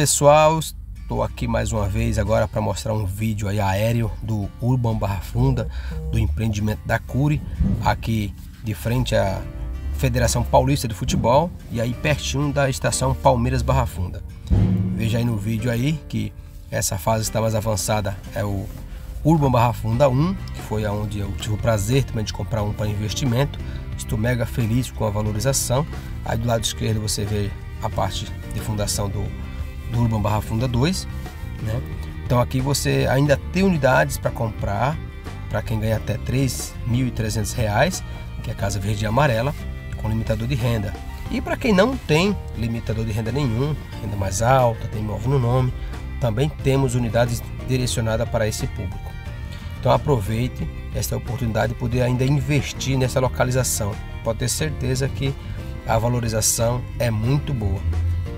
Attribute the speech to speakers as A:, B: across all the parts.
A: pessoal, estou aqui mais uma vez agora para mostrar um vídeo aí aéreo do Urban Barra Funda, do empreendimento da Cure, aqui de frente à Federação Paulista de Futebol e aí pertinho da estação Palmeiras Barra Funda. Veja aí no vídeo aí que essa fase está mais avançada, é o Urban Barra Funda 1, que foi aonde eu tive o prazer também de comprar um para investimento. Estou mega feliz com a valorização. Aí do lado esquerdo você vê a parte de fundação do, do Urban Barra Funda 2. Né? Então aqui você ainda tem unidades para comprar para quem ganha até R$ 3.300, que é a Casa Verde e Amarela, com limitador de renda. E para quem não tem limitador de renda nenhum, renda mais alta, tem imóvel no nome, também temos unidades direcionadas para esse público. Então aproveite esta oportunidade de poder ainda investir nessa localização. Pode ter certeza que a valorização é muito boa.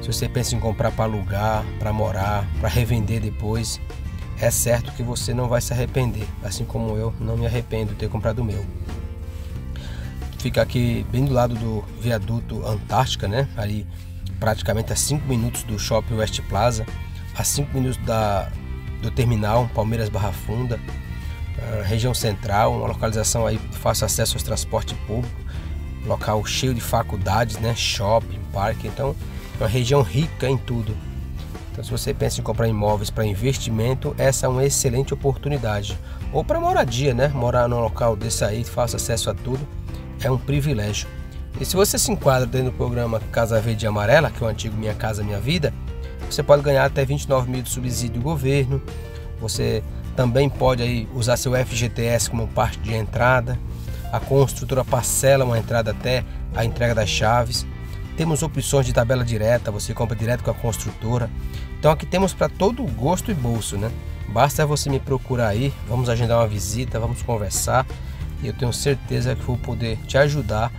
A: Se você pensa em comprar para alugar, para morar, para revender depois, é certo que você não vai se arrepender, assim como eu não me arrependo de ter comprado o meu. Fica aqui bem do lado do viaduto Antártica, né? Ali praticamente a 5 minutos do Shopping West Plaza, a 5 minutos da, do terminal Palmeiras Barra Funda, região central, uma localização aí fácil acesso aos transporte público, local cheio de faculdades, né? Shopping, parque, então uma região rica em tudo. Então, se você pensa em comprar imóveis para investimento, essa é uma excelente oportunidade. Ou para moradia, né? Morar num local desse aí, fácil acesso a tudo, é um privilégio. E se você se enquadra dentro do programa Casa Verde e Amarela, que é o antigo Minha Casa Minha Vida, você pode ganhar até 29 mil de subsídio do governo. Você também pode aí usar seu FGTS como parte de entrada. A construtora parcela uma entrada até a entrega das chaves. Temos opções de tabela direta, você compra direto com a construtora. Então aqui temos para todo gosto e bolso, né? Basta você me procurar aí, vamos agendar uma visita, vamos conversar e eu tenho certeza que vou poder te ajudar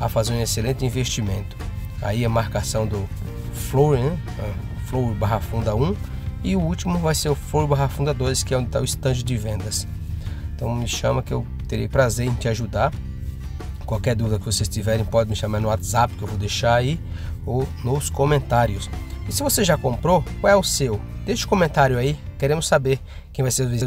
A: a fazer um excelente investimento. Aí a marcação do Floor, né? Ah, Floor barra funda 1 e o último vai ser o Floor barra funda 2, que é onde está o stand de vendas. Então me chama que eu terei prazer em te ajudar. Qualquer dúvida que vocês tiverem, pode me chamar no WhatsApp que eu vou deixar aí ou nos comentários. E se você já comprou, qual é o seu? Deixe um comentário aí, queremos saber quem vai ser o